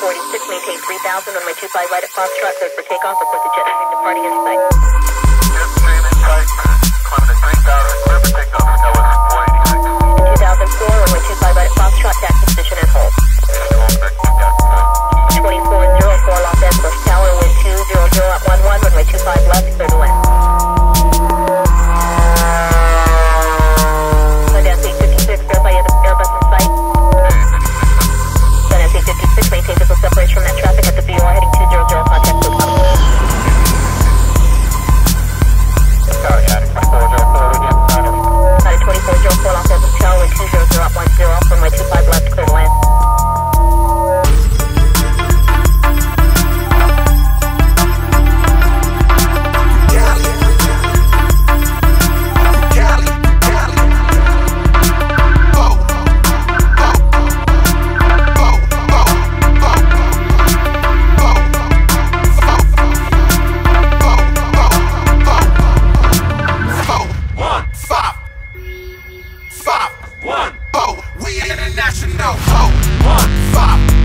Rockets, maintain 3000 on my 25 right at Foxtrot, clear for takeoff, report the jet stream departing in sight. from Metro. Chanel, ho, one, five.